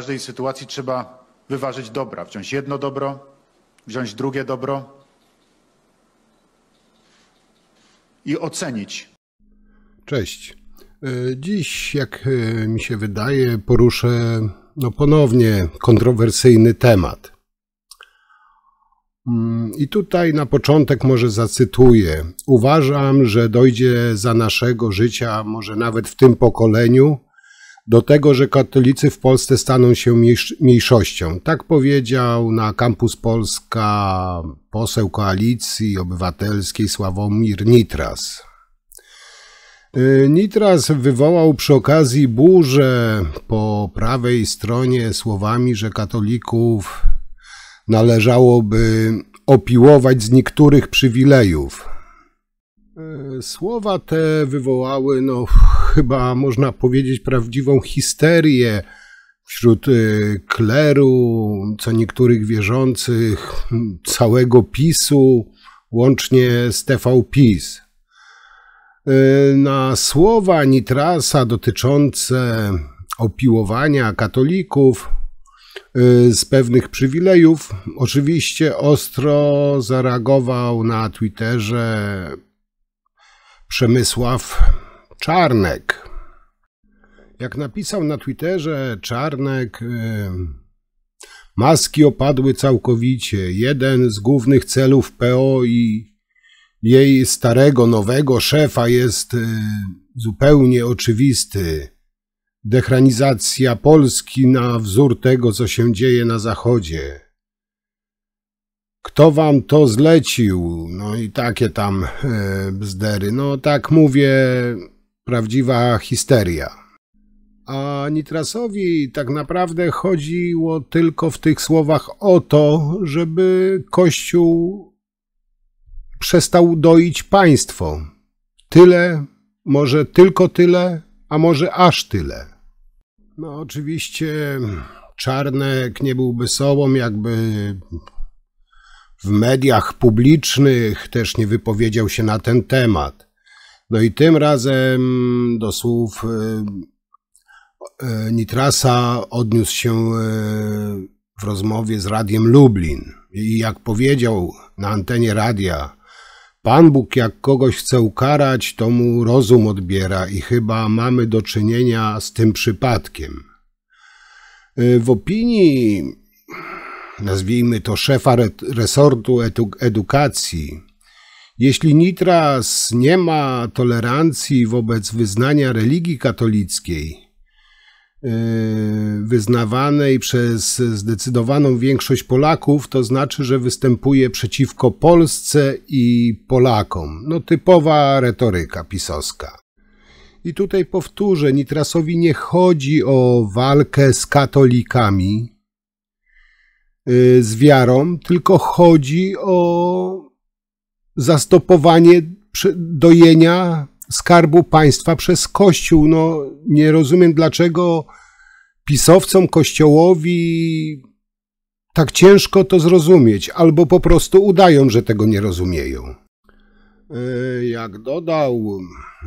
każdej sytuacji trzeba wyważyć dobra, wziąć jedno dobro, wziąć drugie dobro i ocenić. Cześć. E, Dziś, jak e, mi się wydaje, poruszę no, ponownie kontrowersyjny temat. Mm, I tutaj na początek może zacytuję. Uważam, że dojdzie za naszego życia, może nawet w tym pokoleniu, do tego, że katolicy w Polsce staną się mniejsz- mniejszością. Tak powiedział na Campus Polska poseł Koalicji Obywatelskiej Sławomir Nitras. Y, Nitras wywołał przy okazji burzę po prawej stronie słowami, że katolików należałoby opiłować z niektórych przywilejów. E, Słowa te wywołały, no, chyba można powiedzieć, prawdziwą histerię wśród e, kleru, co niektórych wierzących, całego PiSu, łącznie z TV PiS. E, Na słowa Nitrasa dotyczące opiłowania katolików y, z pewnych przywilejów. Oczywiście ostro zareagował na Twitterze Przemysław Czarnek. Jak napisał na Twitterze Czarnek, y, maski opadły całkowicie. Jeden z głównych celów PO i jej starego, nowego szefa jest y, zupełnie oczywisty dechranizacja Polski na wzór tego, co się dzieje na Zachodzie. Kto wam to zlecił? No i takie tam e, bzdery. No tak mówię, prawdziwa histeria. A Nitrasowi tak naprawdę chodziło tylko w tych słowach o to, żeby Kościół przestał doić państwo. Tyle, może tylko tyle, a może aż tyle. No, oczywiście Czarnek nie byłby sobą, jakby w mediach publicznych też nie wypowiedział się na ten temat. No i tym razem do słów e, e, Nitrasa odniósł się e, w rozmowie z Radiem Lublin. I jak powiedział na antenie radia, Pan Bóg jak kogoś chce ukarać, to mu rozum odbiera i chyba mamy do czynienia z tym przypadkiem. W opinii, nazwijmy to szefa re- resortu edu- edukacji, jeśli Nitras nie ma tolerancji wobec wyznania religii katolickiej, yy, wyznawanej przez zdecydowaną większość Polaków, to znaczy, że występuje przeciwko Polsce i Polakom. No typowa retoryka pisowska. I tutaj powtórzę, Nitrasowi nie chodzi o walkę z katolikami, yy, z wiarą, tylko chodzi o zastopowanie dojenia skarbu państwa przez Kościół. No, nie rozumiem, dlaczego pisowcom Kościołowi tak ciężko to zrozumieć, albo po prostu udają, że tego nie rozumieją. E, Jak dodał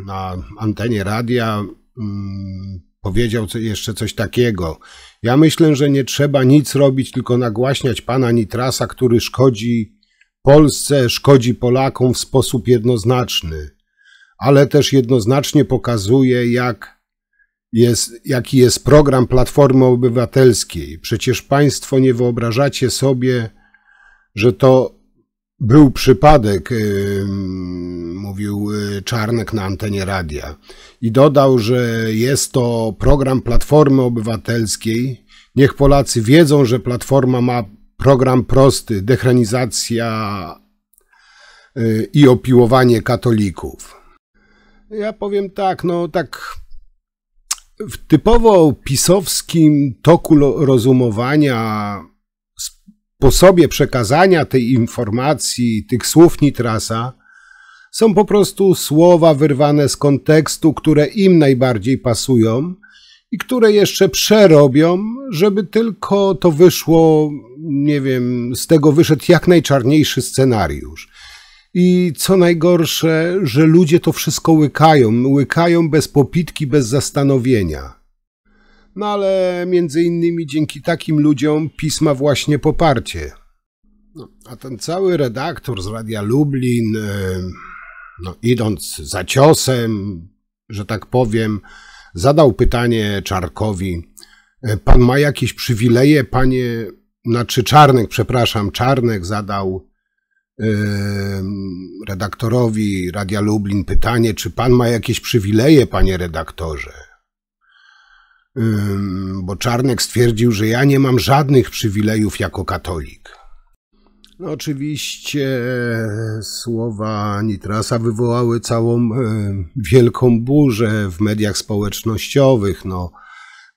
na antenie radia, mm, powiedział jeszcze coś takiego. Ja myślę, że nie trzeba nic robić, tylko nagłaśniać pana Nitrasa, który szkodzi Polsce, szkodzi Polakom w sposób jednoznaczny, ale też jednoznacznie pokazuje, jak jest, jaki jest program Platformy Obywatelskiej. Przecież Państwo nie wyobrażacie sobie, że to był przypadek, ym, mówił y, Czarnek na antenie radia. I dodał, że jest to program Platformy Obywatelskiej. Niech Polacy wiedzą, że Platforma ma program prosty, dechranizacja y, i opiłowanie katolików. Ja powiem tak, no tak w typowo pisowskim toku rozumowania, sposobie przekazania tej informacji, tych słów Nitrasa, są po prostu słowa wyrwane z kontekstu, które im najbardziej pasują i które jeszcze przerobią, żeby tylko to wyszło, nie wiem, z tego wyszedł jak najczarniejszy scenariusz. I co najgorsze, że ludzie to wszystko łykają, łykają bez popitki, bez zastanowienia. No ale między innymi dzięki takim ludziom pisma właśnie poparcie. No, a ten cały redaktor z Radia Lublin, e, no, idąc za ciosem, że tak powiem, zadał pytanie Czarkowi: e, Pan ma jakieś przywileje, panie. Znaczy Czarnek, przepraszam, Czarnek zadał e, redaktorowi Radia Lublin pytanie, czy pan ma jakieś przywileje, panie redaktorze? Ym, Bo Czarnek stwierdził, że ja nie mam żadnych przywilejów jako katolik. No, oczywiście słowa Nitrasa wywołały całą e, wielką burzę w mediach społecznościowych. No,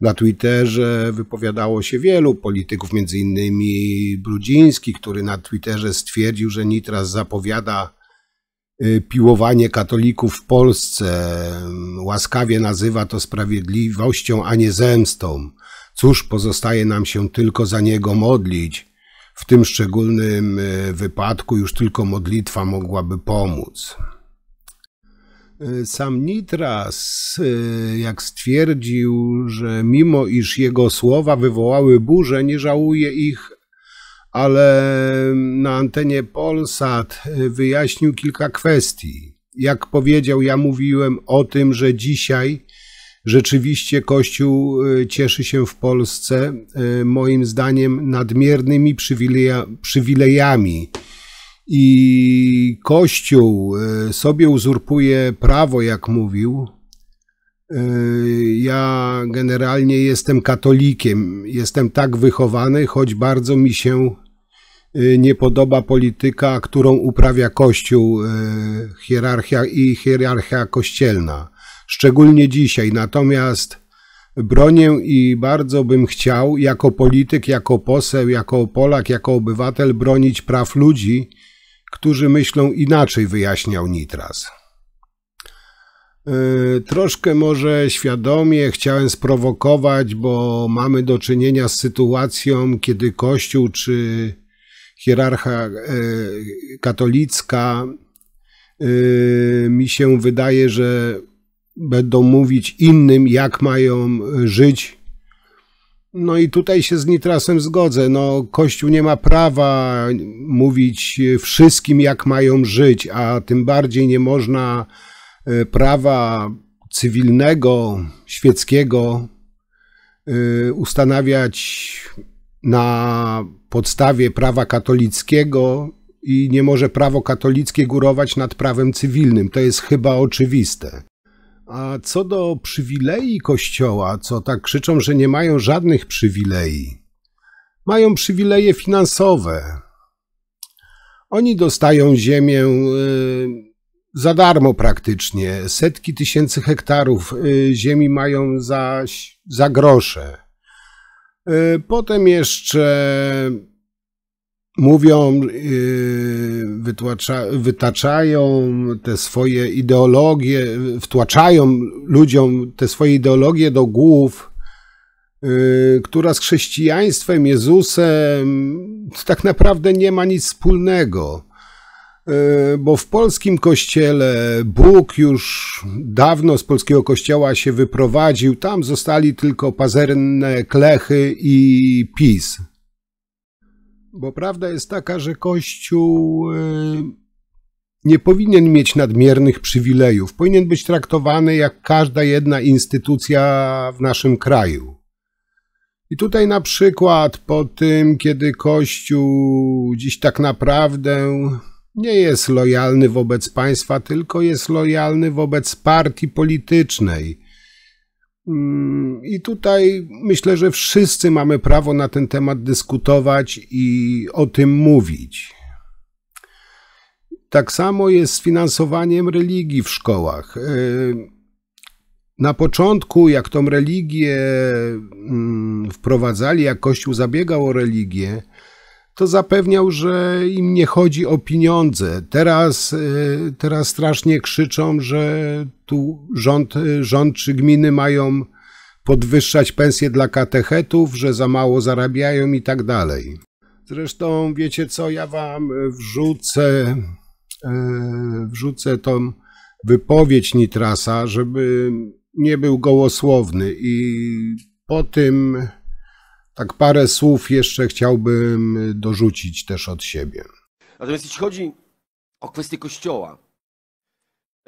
na Twitterze wypowiadało się wielu polityków, między innymi Brudziński, który na Twitterze stwierdził, że Nitras zapowiada y, piłowanie katolików w Polsce. Łaskawie nazywa to sprawiedliwością, a nie zemstą. Cóż, pozostaje nam się tylko za niego modlić. W tym szczególnym y, wypadku już tylko modlitwa mogłaby pomóc. Y, Sam Nitras, y, jak stwierdził, że mimo iż jego słowa wywołały burzę, nie żałuje ich, ale na antenie Polsat wyjaśnił kilka kwestii. Jak powiedział, ja mówiłem o tym, że dzisiaj rzeczywiście Kościół y, cieszy się w Polsce, y, moim zdaniem, nadmiernymi przywileja, przywilejami. I Kościół y, sobie uzurpuje prawo, jak mówił. Ja generalnie jestem katolikiem, jestem tak wychowany, choć bardzo mi się nie podoba polityka, którą uprawia Kościół, hierarchia i hierarchia kościelna, szczególnie dzisiaj. Natomiast bronię i bardzo bym chciał, jako polityk, jako poseł, jako Polak, jako obywatel, bronić praw ludzi, którzy myślą inaczej, wyjaśniał Nitras. Yy, Troszkę może świadomie chciałem sprowokować, bo mamy do czynienia z sytuacją, kiedy Kościół czy hierarcha yy, katolicka yy, mi się wydaje, że będą mówić innym, jak mają żyć. No i tutaj się z Nitrasem zgodzę. No, Kościół nie ma prawa mówić wszystkim, jak mają żyć, a tym bardziej nie można e, prawa cywilnego, świeckiego e, ustanawiać na podstawie prawa katolickiego i nie może prawo katolickie górować nad prawem cywilnym. To jest chyba oczywiste. A co do przywilei Kościoła, co tak krzyczą, że nie mają żadnych przywilei. Mają przywileje finansowe. Oni dostają ziemię y, za darmo praktycznie. Setki tysięcy hektarów y, ziemi mają za, za grosze. Y, Potem jeszcze mówią, yy, wytaczają te swoje ideologie, wtłaczają ludziom te swoje ideologie do głów, yy, która z chrześcijaństwem, Jezusem tak naprawdę nie ma nic wspólnego. Yy, Bo w polskim kościele Bóg już dawno z polskiego kościoła się wyprowadził, tam zostali tylko pazerne klechy i PiS. Bo prawda jest taka, że Kościół y, nie powinien mieć nadmiernych przywilejów. Powinien być traktowany jak każda jedna instytucja w naszym kraju. I tutaj na przykład po tym, kiedy Kościół dziś tak naprawdę nie jest lojalny wobec państwa, tylko jest lojalny wobec partii politycznej. Mm, I tutaj myślę, że wszyscy mamy prawo na ten temat dyskutować i o tym mówić. Tak samo jest z finansowaniem religii w szkołach. Yy, Na początku, jak tą religię mm, wprowadzali, jak Kościół zabiegał o religię, to zapewniał, że im nie chodzi o pieniądze. Teraz, y, teraz strasznie krzyczą, że tu rząd, y, rząd czy gminy mają podwyższać pensje dla katechetów, że za mało zarabiają i tak dalej. Zresztą wiecie co, ja wam wrzucę, e, wrzucę tą wypowiedź Nitrasa, żeby nie był gołosłowny i po tym tak parę słów jeszcze chciałbym dorzucić też od siebie. Natomiast jeśli chodzi o kwestię kościoła,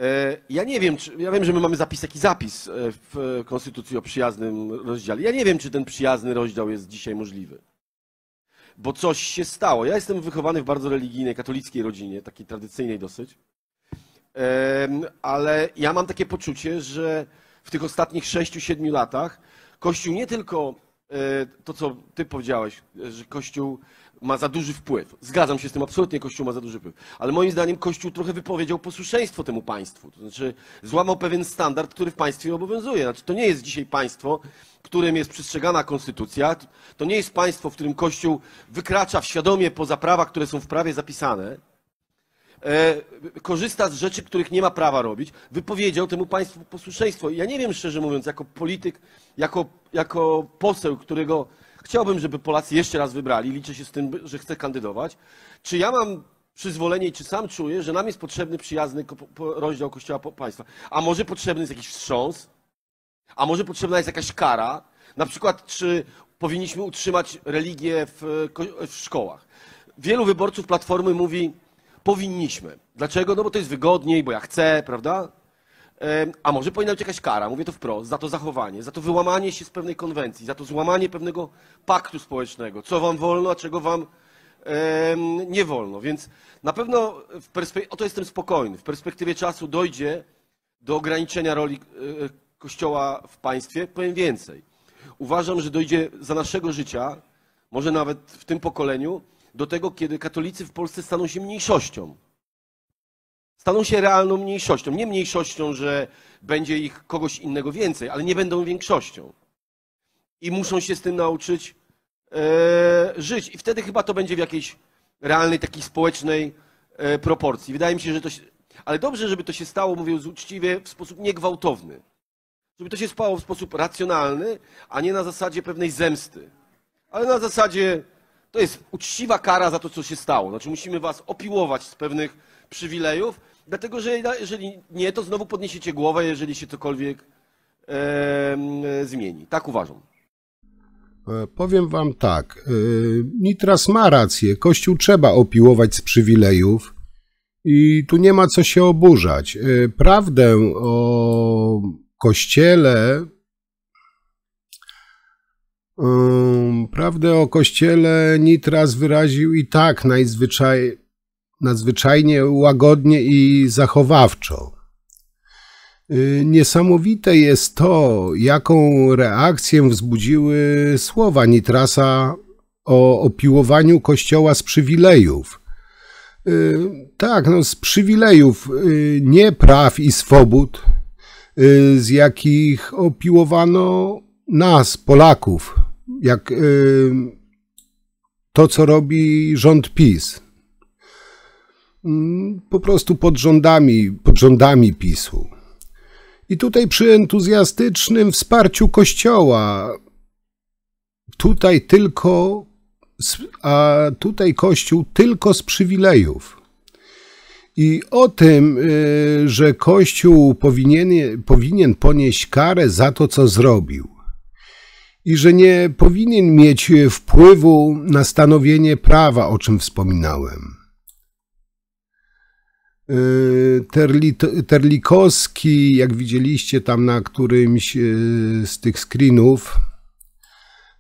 e, ja nie wiem, czy, ja wiem, że my mamy zapis, taki zapis e, w Konstytucji o przyjaznym rozdziale. Ja nie wiem, czy ten przyjazny rozdział jest dzisiaj możliwy. Bo coś się stało. Ja jestem wychowany w bardzo religijnej, katolickiej rodzinie, takiej tradycyjnej dosyć. Ale ja mam takie poczucie, że w tych ostatnich 6-7 latach Kościół nie tylko to, co ty powiedziałeś, e, że Kościół ma za duży wpływ. Zgadzam się z tym, absolutnie Kościół ma za duży wpływ. Ale moim zdaniem Kościół trochę wypowiedział posłuszeństwo temu państwu. To znaczy złamał pewien standard, który w państwie obowiązuje. Znaczy, to nie jest dzisiaj państwo, w którym jest przestrzegana konstytucja. To nie jest państwo, w którym Kościół wykracza świadomie poza prawa, które są w prawie zapisane e, korzysta z rzeczy, których nie ma prawa robić, wypowiedział temu państwu posłuszeństwo. Ja nie wiem, szczerze mówiąc, jako polityk, jako, jako poseł, którego chciałbym, żeby Polacy jeszcze raz wybrali, liczę się z tym, że chcę kandydować, czy ja mam przyzwolenie i czy sam czuję, że nam jest potrzebny przyjazny rozdział Kościoła państwa. A może potrzebny jest jakiś wstrząs? A może potrzebna jest jakaś kara? Na przykład, czy powinniśmy utrzymać religię w, w szkołach? Wielu wyborców Platformy mówi, powinniśmy. Dlaczego? No bo to jest wygodniej, bo ja chcę, prawda? A może powinna być jakaś kara, mówię to wprost, za to zachowanie, za to wyłamanie się z pewnej konwencji, za to złamanie pewnego paktu społecznego, co wam wolno, a czego wam nie wolno. Więc na pewno w o to jestem spokojny, w perspektywie czasu dojdzie do ograniczenia roli e, Kościoła w państwie. Powiem więcej. Uważam, że dojdzie za naszego życia, może nawet w tym pokoleniu, do tego, kiedy katolicy w Polsce staną się mniejszością. Staną się realną mniejszością. Nie mniejszością, że będzie ich kogoś innego więcej, ale nie będą większością. I muszą się z tym nauczyć e, żyć. I wtedy chyba to będzie w jakiejś realnej, takiej społecznej e, proporcji. Wydaje mi się, że to się... Ale dobrze, żeby to się stało, mówiąc uczciwie, w sposób niegwałtowny. Żeby to się stało w sposób racjonalny, a nie na zasadzie pewnej zemsty. Ale na zasadzie to jest uczciwa kara za to, co się stało. Znaczy musimy was opiłować z pewnych przywilejów, dlatego że jeżeli nie, to znowu podniesiecie głowę, jeżeli się cokolwiek em, zmieni. Tak uważam. E, Powiem wam tak. e, Nitras ma rację. Kościół trzeba opiłować z przywilejów i tu nie ma co się oburzać. E, Prawdę o kościele. Prawdę o kościele Nitras wyraził i tak najzwyczaj, nadzwyczajnie łagodnie i zachowawczo. Y, Niesamowite jest to, jaką reakcję wzbudziły słowa Nitrasa o opiłowaniu kościoła z przywilejów. Y, Tak, no z przywilejów, y, nie praw i swobód, z jakich opiłowano nas, Polaków, jak y, to, co robi rząd PiS. Mm, Po prostu pod rządami, pod rządami PiSu. I tutaj przy entuzjastycznym wsparciu Kościoła, tutaj tylko, a tutaj Kościół tylko z przywilejów. I o tym, y, że Kościół powinien, powinien ponieść karę za to, co zrobił. I że nie powinien mieć wpływu na stanowienie prawa, o czym wspominałem. Terli, Terlikowski, jak widzieliście tam na którymś y, z tych screenów,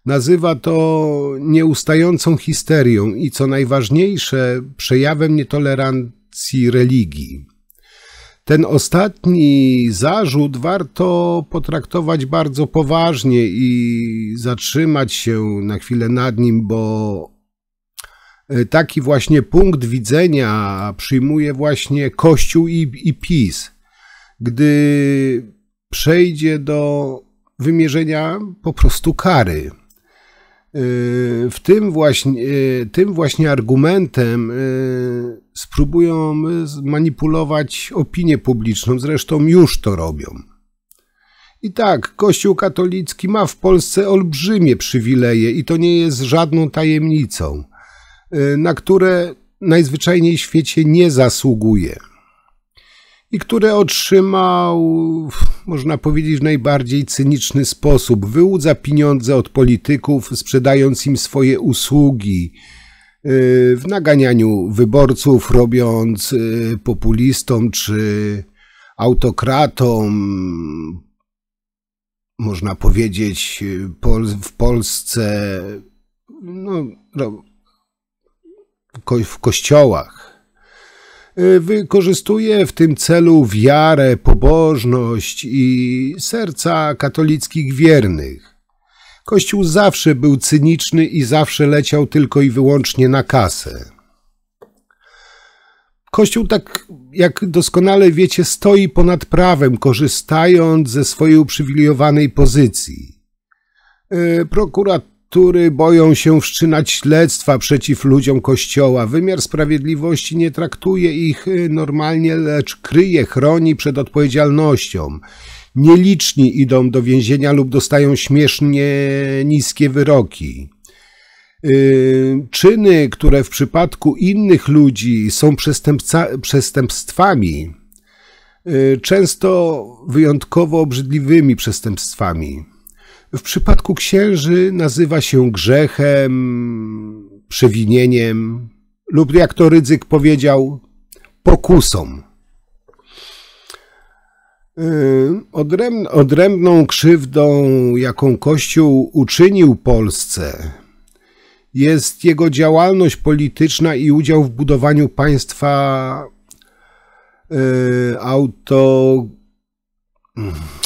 nazywa to nieustającą histerią i co najważniejsze, przejawem nietolerancji religii. Ten ostatni zarzut warto potraktować bardzo poważnie i zatrzymać się na chwilę nad nim, bo E, taki właśnie punkt widzenia przyjmuje właśnie Kościół i, i PiS, gdy przejdzie do wymierzenia po prostu kary. E, W tym właśnie, e, tym właśnie argumentem e, spróbują zmanipulować opinię publiczną, zresztą już to robią. I tak, Kościół katolicki ma w Polsce olbrzymie przywileje i to nie jest żadną tajemnicą na które najzwyczajniej w świecie nie zasługuje. I które otrzymał, można powiedzieć, w najbardziej cyniczny sposób. Wyłudza pieniądze od polityków, sprzedając im swoje usługi yy, w naganianiu wyborców, robiąc yy, populistom czy autokratom, można powiedzieć, Pol w Polsce, no, w kościołach. Y, Wykorzystuje w tym celu wiarę, pobożność i serca katolickich wiernych. Kościół zawsze był cyniczny i zawsze leciał tylko i wyłącznie na kasę. Kościół, tak jak doskonale wiecie, stoi ponad prawem, korzystając ze swojej uprzywilejowanej pozycji. E, Prokuratury boją się wszczynać śledztwa przeciw ludziom Kościoła. Wymiar sprawiedliwości nie traktuje ich e, normalnie, lecz kryje, chroni przed odpowiedzialnością. Nieliczni idą do więzienia lub dostają śmiesznie niskie wyroki. Y, czyny, które w przypadku innych ludzi są przestępstwami, y, często wyjątkowo obrzydliwymi przestępstwami. W przypadku księży nazywa się grzechem, przewinieniem lub, jak to Rydzyk powiedział, pokusą. Y, Odrębn- odrębną krzywdą, jaką Kościół uczynił Polsce, jest jego działalność polityczna i udział w budowaniu państwa y, auto.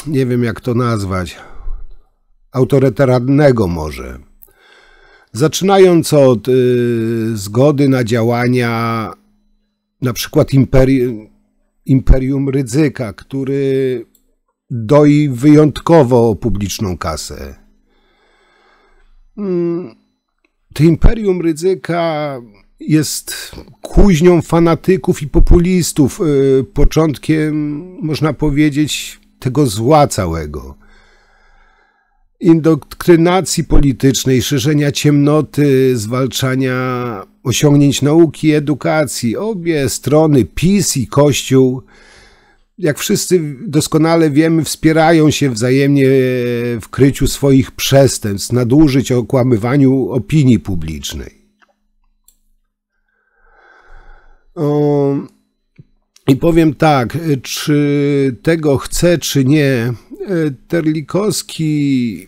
nie wiem jak to nazwać. Autorytarnego może. Zaczynając od y, zgody na działania na przykład imperium, imperium Rydzyka, który doi wyjątkowo publiczną kasę. Mm, to imperium Rydzyka jest kuźnią fanatyków i populistów, y, początkiem, można powiedzieć, tego zła całego. Indoktrynacji politycznej, szerzenia ciemnoty, zwalczania osiągnięć nauki i edukacji. Obie strony, PiS i Kościół, jak wszyscy doskonale wiemy, wspierają się wzajemnie w kryciu swoich przestępstw, nadużyć, okłamywaniu opinii publicznej. O, I powiem tak, czy tego chce, czy nie, Terlikowski,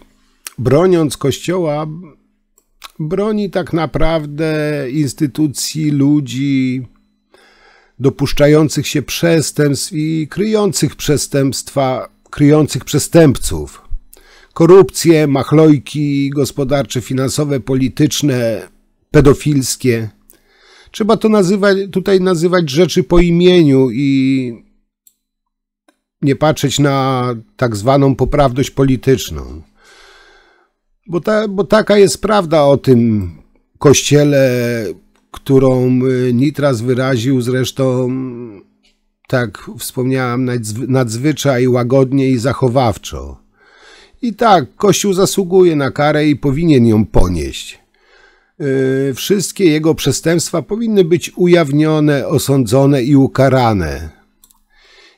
broniąc Kościoła, broni tak naprawdę instytucji ludzi, dopuszczających się przestępstw i kryjących przestępstwa, kryjących przestępców. Korupcje, machlojki gospodarcze, finansowe, polityczne, pedofilskie. Trzeba to nazywać, tutaj nazywać rzeczy po imieniu i nie patrzeć na tak zwaną poprawność polityczną. Bo, ta, bo taka jest prawda o tym kościele, którą y, Nitras wyraził zresztą, tak wspomniałem, nadzwy- nadzwyczaj łagodnie i zachowawczo. I tak, Kościół zasługuje na karę i powinien ją ponieść. Y, Wszystkie jego przestępstwa powinny być ujawnione, osądzone i ukarane.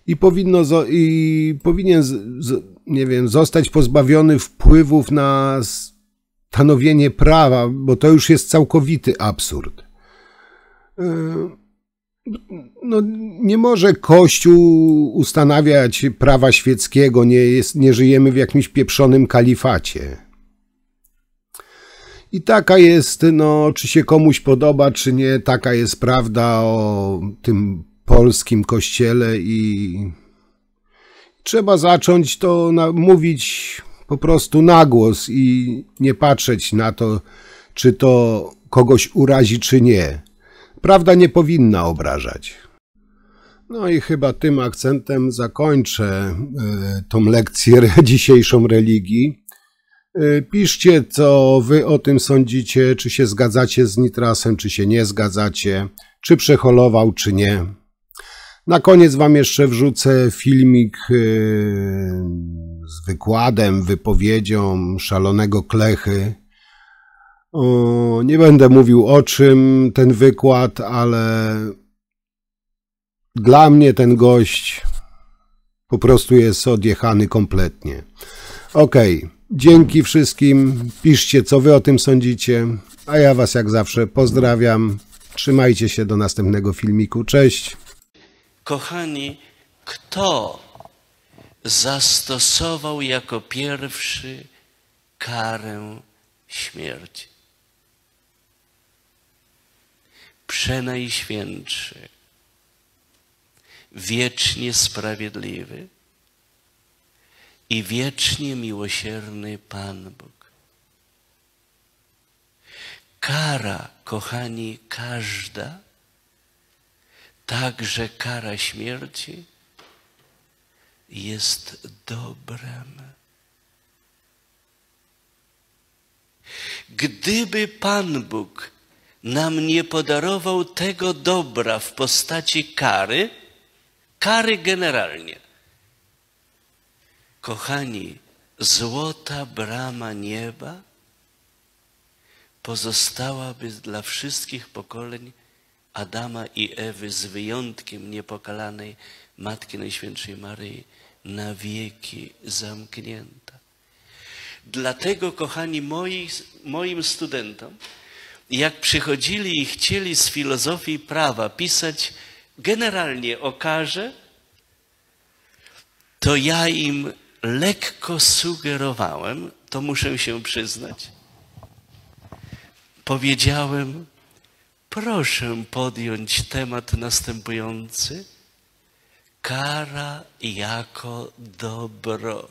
I, powinno, i powinien, nie wiem, zostać pozbawiony wpływów na stanowienie prawa, bo to już jest całkowity absurd. No, nie może Kościół ustanawiać prawa świeckiego, nie, jest, nie żyjemy w jakimś pieprzonym kalifacie. I taka jest, no, czy się komuś podoba, czy nie, taka jest prawda o tym polskim kościele i trzeba zacząć to mówić po prostu na głos i nie patrzeć na to, czy to kogoś urazi, czy nie. Prawda nie powinna obrażać. No i chyba tym akcentem zakończę y, tą lekcję dzisiejszą religii. Y, Piszcie, co wy o tym sądzicie, czy się zgadzacie z Nitrasem, czy się nie zgadzacie, czy przeholował, czy nie. Na koniec wam jeszcze wrzucę filmik y, z wykładem, wypowiedzią szalonego Klechy. Nie będę mówił o czym ten wykład, ale dla mnie ten gość po prostu jest odjechany kompletnie. Okej, dzięki wszystkim. Piszcie, co wy o tym sądzicie. A ja was jak zawsze pozdrawiam. Trzymajcie się do następnego filmiku. Cześć. Kochani, kto zastosował jako pierwszy karę śmierci? Przenajświętszy, wiecznie sprawiedliwy i wiecznie miłosierny Pan Bóg. Kara, kochani, każda, także kara śmierci jest dobrem. Gdyby Pan Bóg nam nie podarował tego dobra w postaci kary, kary generalnie, kochani, złota brama nieba pozostałaby dla wszystkich pokoleń Adama i Ewy z wyjątkiem niepokalanej Matki Najświętszej Maryi na wieki zamknięta. Dlatego, kochani moi, moim studentom, jak przychodzili i chcieli z filozofii prawa pisać generalnie o karze, to ja im lekko sugerowałem, to muszę się przyznać. Powiedziałem, proszę podjąć temat następujący. Kara jako dobro.